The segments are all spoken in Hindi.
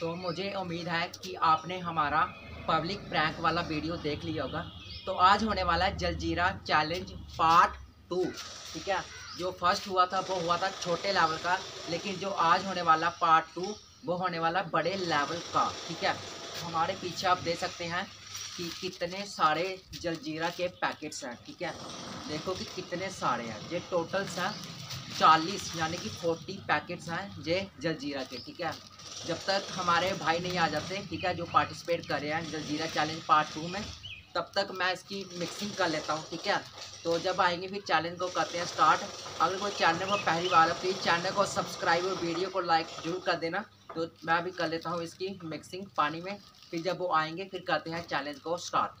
तो मुझे उम्मीद है कि आपने हमारा पब्लिक प्रैंक वाला वीडियो देख लिया होगा। तो आज होने वाला है जलजीरा चैलेंज पार्ट टू, ठीक है? जो फ़र्स्ट हुआ था, वो हुआ था छोटे लेवल का, लेकिन जो आज होने वाला पार्ट टू, वो होने वाला बड़े लेवल का, ठीक है? हमारे पीछे आप देख सकते हैं कि कितने सारे जलजीरा के पैकेट्स हैं, ठीक है? देखो कि कितने सारे हैं। ये टोटल्स हैं चालीस यानी कि फोर्टी पैकेट्स हैं ये जलजीरा के, ठीक है? जब तक हमारे भाई नहीं आ जाते, ठीक है, जो पार्टिसिपेट कर रहे हैं जलजीरा चैलेंज पार्ट टू में, तब तक मैं इसकी मिक्सिंग कर लेता हूँ, ठीक है? तो जब आएँगे फिर चैलेंज को करते हैं स्टार्ट अगर कोई चैनल को पहली बार है प्लीज़ चैनल को सब्सक्राइब और वीडियो को लाइक ज़रूर कर देना। तो मैं भी कर लेता हूँ इसकी मिक्सिंग पानी में। फिर जब वो आएँगे, फिर करते हैं चैलेंज को स्टार्ट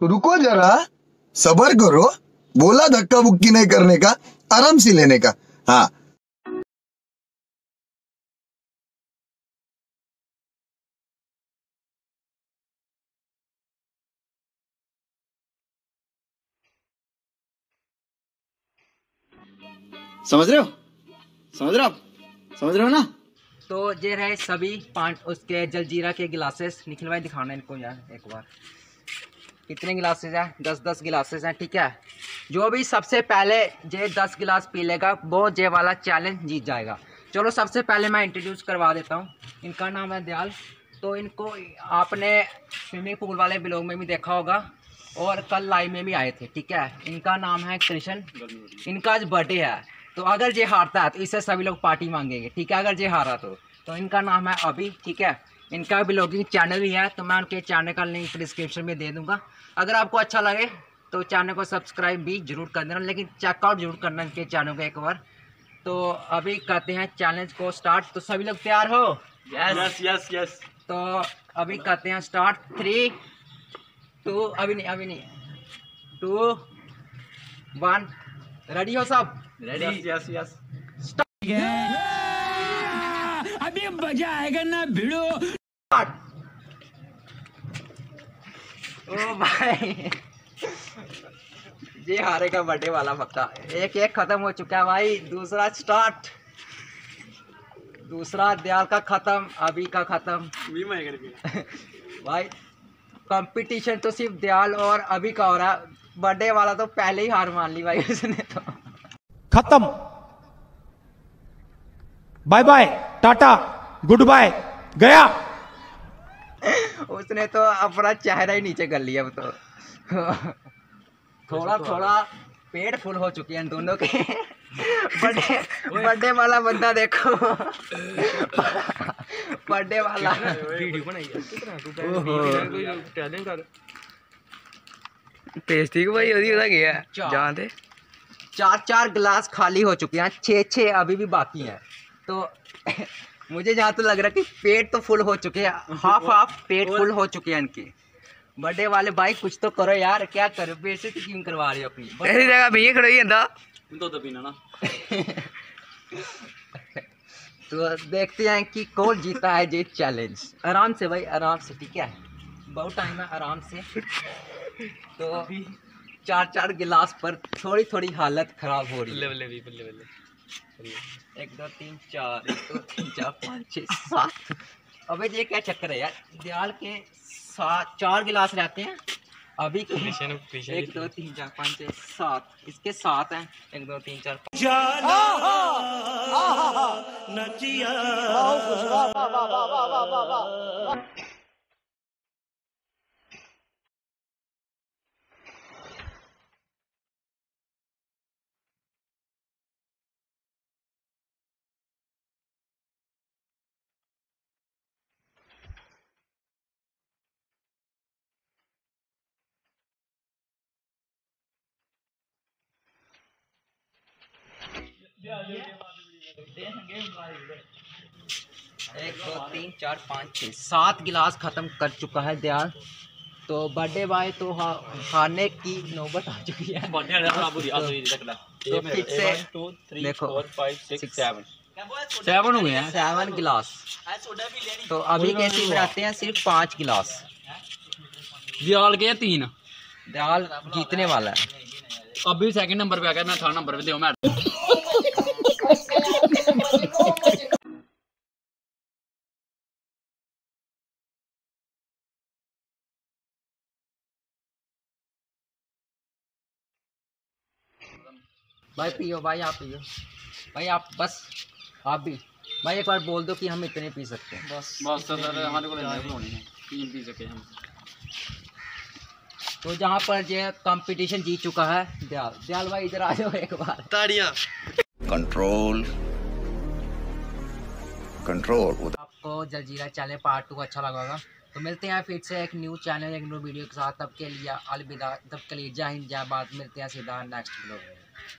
तो रुको जरा सबर करो बोला धक्का बुक्की नहीं करने का आराम से लेने का। हाँ। समझ रहे हो? समझ रहे हो आप? समझ रहे हो ना? तो ये रहे सभी पाँच उसके जलजीरा के गिलासेस। निखिल भाई दिखाना इनको यार एक बार। कितने गिलासेस हैं? दस दस गिलासेस हैं, ठीक है? जो भी सबसे पहले जे दस गिलास पी लेगा, वो जे वाला चैलेंज जीत जाएगा। चलो, सबसे पहले मैं इंट्रोड्यूस करवा देता हूँ। इनका नाम है दयाल। तो इनको आपने स्विमिंग पूल वाले ब्लॉग में भी देखा होगा और कल लाइव में भी आए थे, ठीक है? इनका नाम है कृष्ण। इनका आज बर्थडे है। तो अगर ये हारता है तो इससे सभी लोग पार्टी मांगेंगे, ठीक है? अगर ये हारा तो। तो इनका नाम है अभी, ठीक है? इनका ब्लॉगिंग चैनल भी है तो मैं उनके चैनल का लिंक डिस्क्रिप्शन में दे दूँगा। अगर आपको अच्छा लगे तो चैनल को सब्सक्राइब भी ज़रूर कर देना लेकिन चेकआउट ज़रूर करना इनके चैनल को एक बार। तो अभी करते हैं चैलेंज को स्टार्ट तो सभी लोग तैयार हो? यस यस यस तो अभी करते हैं स्टार्ट थ्री टू अभी नहीं अभी नहीं। टू वन रेडी हो सब? रेडी यस यस अभी मज़ा आएगा ना भिड़ो। ओ भाई ये हारेगा बर्थडे वाला पक्का। एक एक खत्म हो चुका है भाई। दूसरा स्टार्ट दूसरा दयाल का खत्म अभी का खत्म। भाई कंपटीशन तो सिर्फ़ दयाल और अभी का हो रहा है। बर्थडे वाला तो पहले ही हार मान ली भाई उसने तो। खत्म। Bye bye tata good bye गया। उसने तो अपना चेहरा ही नीचे कर लिया तो। थोड़ा थोड़ा पेट फुल हो चुके हैं दोनों के। बर्थडे बर्थडे वाला बंदा देखो। बर्थडे वाला। टेस्टी को भाई? ओदी ओदा गया। जान दे। चार चार गिलास खाली हो चुके हैं। छः छः अभी भी बाकी हैं। तो मुझे जहाँ तो लग रहा है कि पेट तो फुल हो चुके हैं। हाफ़ हाफ़ पेट फुल हो चुके हैं इनके। बर्थडे वाले भाई कुछ तो करो यार क्या करो? तो क्यों करवा रहे हो अपनी? ऐसी जगह भी खड़ो ही अंदा तो पीना ना। तो देखते हैं कि कौन जीता है जी चैलेंज आराम से भाई आराम से ठीक है? बहुत टाइम है आराम से। तो चार चार गिलास पर थोड़ी थोड़ी हालत खराब हो रही है। बल्ले बल्ले बल्ले एक दो तीन चार एक दो तीन चार पाँच छः सात। अबे ये क्या चक्कर है यार? दयाल के सात चार गिलास रहते हैं। अभी के एक दो तीन चार पाँच छः सात। इसके सात हैं। एक दो तीन चार पाँच। एक दो तीन चार पाँच छः सात गिलास ख़त्म कर चुका है दयाल। तो बर्थडे बाय तो खाने की नौबत आ चुकी है। तो, तो, तो फिर से देखो सेवन हुए हैं। सेवन गिलास। तो अभी कैसे बनाते हैं सिर्फ़ पाँच गिलास। दयाल के तीन। दयाल जीतने वाला है। अभी सेकंड नंबर पे आ गया मैं थर्ड नंबर पे दे मैं भाई पियो भाई आप पियो। भाई आप बस आप भी। भाई एक बार बोल दो कि हम इतने पी सकते हैं। बस बस सर हमारे को नहीं तीन पी सके हम। तो जहाँ पर जो कंपटीशन जीत चुका है दयाल। दयाल भाई इधर आ जाओ एक बार। कंट्रोल कंट्रोल आपको जलजीरा चैनल पार्ट टू अच्छा लगा होगा। तो मिलते हैं फिर से एक न्यू चैनल एक न्यू वीडियो के साथ। तब के लिए अलविदा। तब के लिए जय हिंद जय बात मिलते हैं सीधा नेक्स्ट ब्लॉग में।